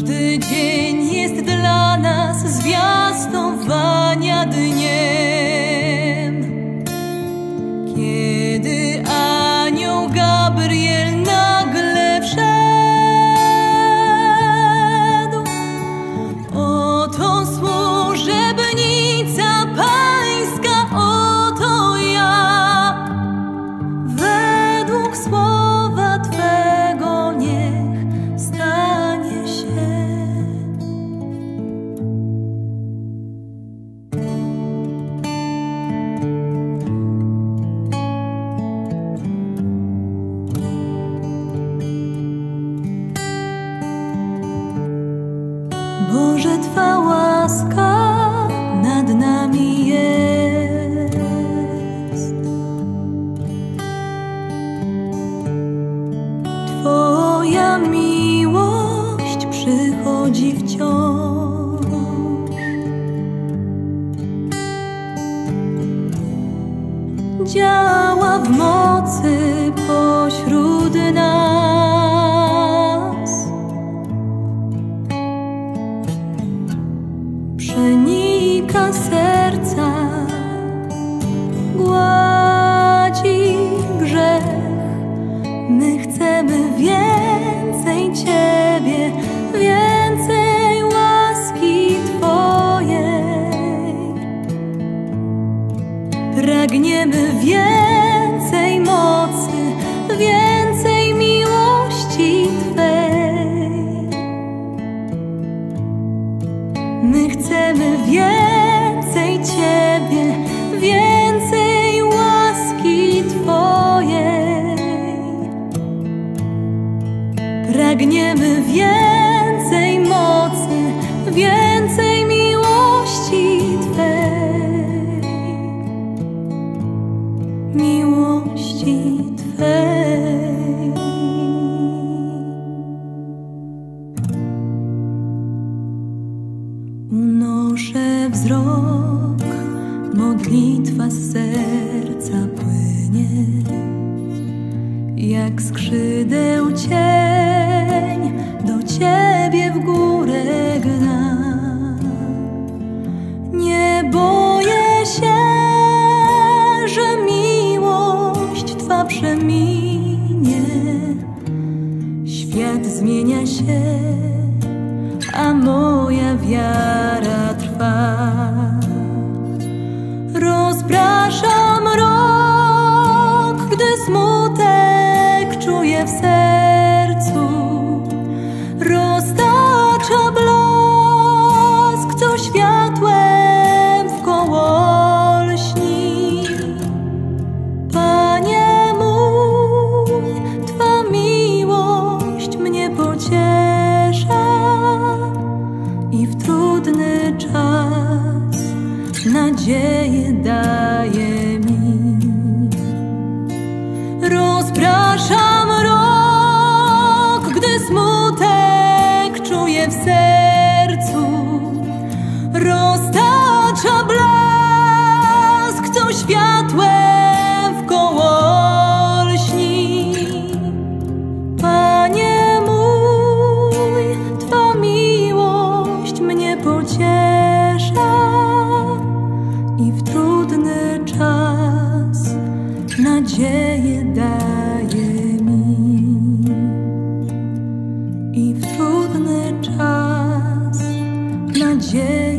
Każdy dzień jest dla nas zwiastowania miłość przychodzi wciąż. Działa w mocy pośród nas. Przenika serca, Pragniemy więcej mocy, więcej miłości Twej. My chcemy więcej Ciebie, więcej łaski Twojej. Pragniemy więcej mocy, więcej Unoszę wzrok, modlitwa z serca płynie, jak skrzydeł cień do ciebie w górę. Się, a moja wiara trwa. Rozpraszam rok, gdy smutek nadzieję czas nadzieję daje mi. I w trudny czas nadzieję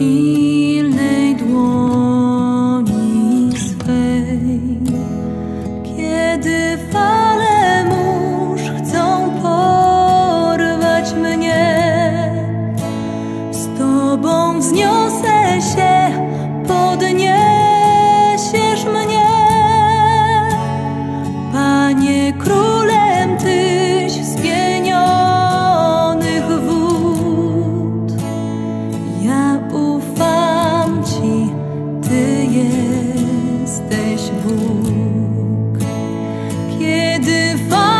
い。divine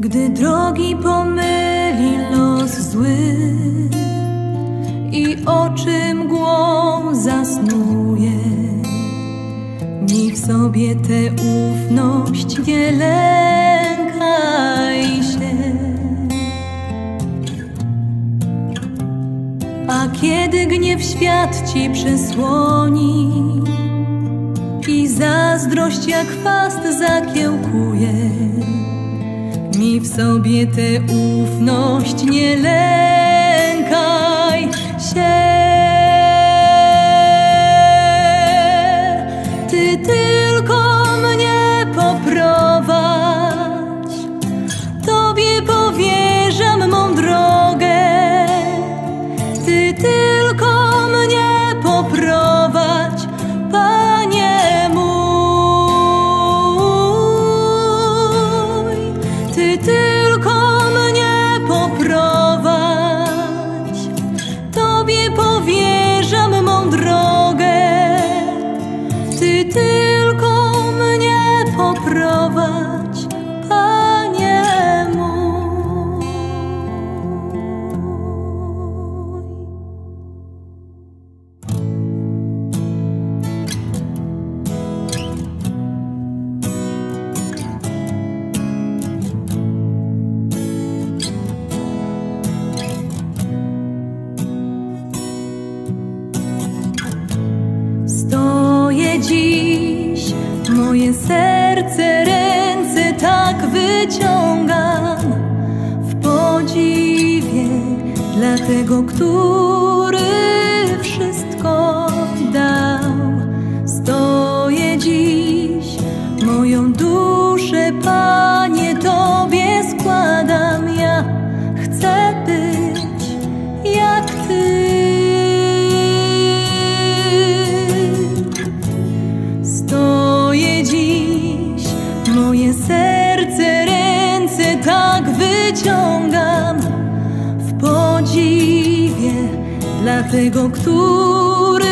Gdy drogi pomyli los zły i oczy mgłą zasnuje, w sobie tę ufność nie lękaj się. A kiedy gniew świat ci przysłoni i zazdrość jak chwast zakiełkuje, w sobie tę ufność nie lękaj serce, ręce tak wyciągam w podziwie dla tego, który wyciągam w podziwie dla tego, który